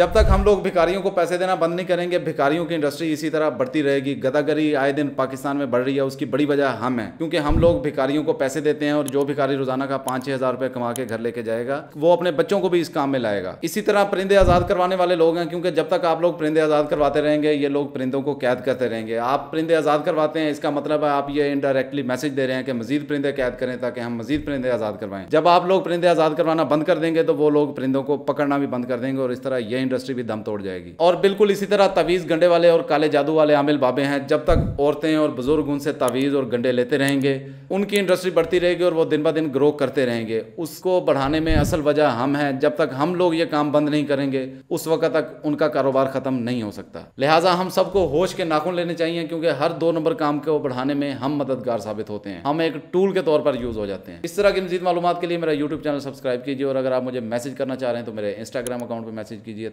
जब तक हम लोग भिखारियों को पैसे देना बंद नहीं करेंगे, भिखारियों की इंडस्ट्री इसी तरह बढ़ती रहेगी। गदागरी आए दिन पाकिस्तान में बढ़ रही है, उसकी बड़ी वजह हम है। क्योंकि हम लोग भिखारियों को पैसे देते हैं और जो भिखारी रोज़ाना का पाँच छह हज़ार रुपए कमा के घर लेके जाएगा, वो अपने बच्चों को भी इस काम में लाएगा। इसी तरह परिंदे आज़ाद करवाने वाले लोग हैं, क्योंकि जब तक आप लोग परिंदे आज़ाद करवाते रहेंगे, ये लोग परिंदों को कैद करते रहेंगे। आप परिंदे आज़ाद करवाते हैं, इसका मतलब है आप ये इनडायरेक्टली मैसेज दे रहे हैं कि मजीद परिंदे कैद करें, ताकि हम मजीद परिंदे आज़ाद करवाएँ। जब आप लोग परिंदे आज़ाद करवाना बंद कर देंगे तो वो लोग परिंदों को पकड़ना भी बंद कर देंगे, और इस तरह ये इंडस्ट्री भी दम तोड़ जाएगी। और बिल्कुल इसी तरह तवीज़ गंडे वाले और काले जादू वाले आमिल बाबे हैं। जब तक औरतें और बुज़ुर्ग उनसे तावीज़ और गंडे लेते रहेंगे, उनकी इंडस्ट्री बढ़ती रहेगी और वो दिन ब दिन ग्रो करते रहेंगे। उसको बढ़ाने में असल वजह हम हैं। जब तक हम लोग ये काम बंद नहीं करेंगे, उस वक्त तक उनका कारोबार ख़त्म नहीं हो सकता। लिहाजा हम सबको होश के नाखून लेने चाहिए, क्योंकि हर दो नंबर काम को बढ़ाने में हम मददगार साबित होते हैं। हम एक टूल के तौर पर यूज़ हो जाते हैं। इस तरह की मजीद मालूम के लिए मेरा यूट्यूब चैनल सब्सक्राइब कीजिए और अगर आप मुझे मैसेज करना चाह रहे हैं तो मेरे इंस्टाग्राम अकाउंट पर मैसेज कीजिए।